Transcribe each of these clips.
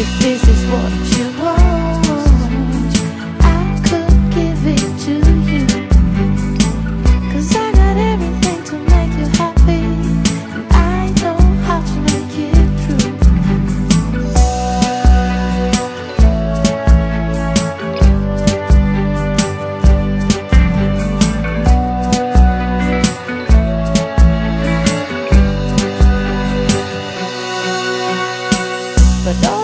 If this is what you want, I could give it to you. Cause I got everything to make you happy, and I know how to make it true. But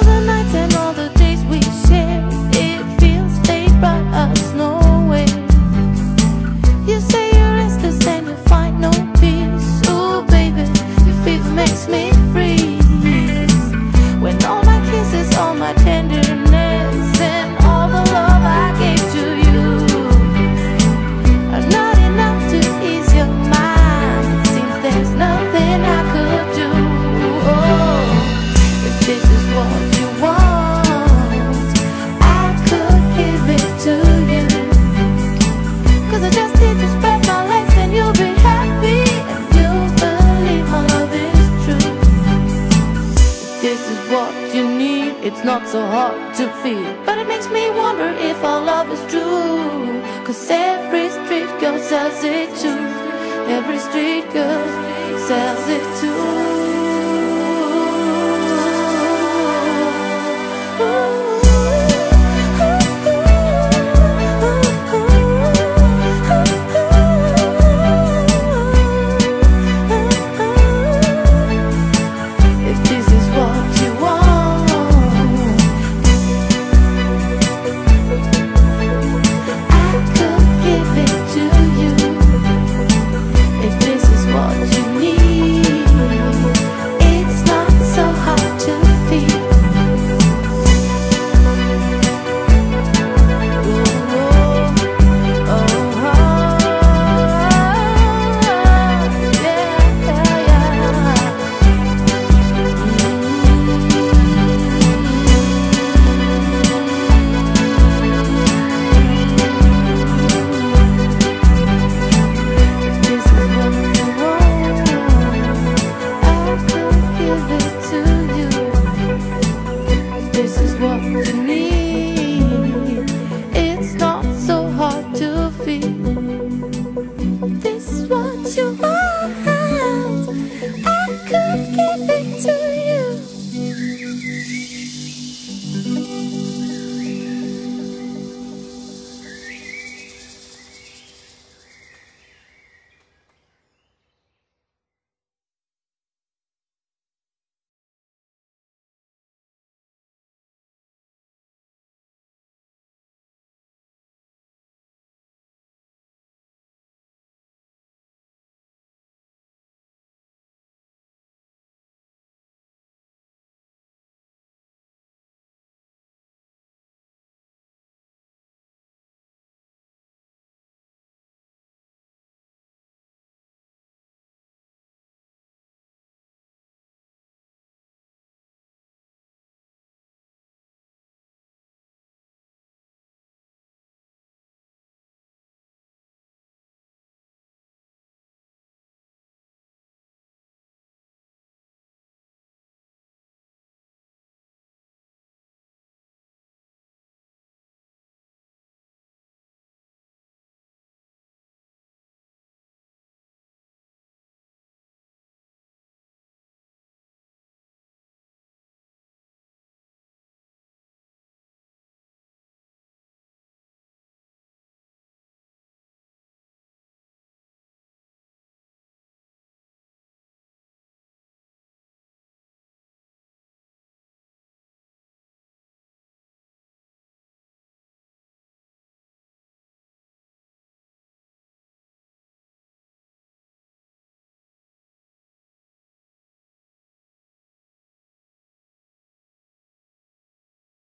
not so hard to feel. But it makes me wonder if our love is true. Cause every street girl sells it too. Every street girl sells it too.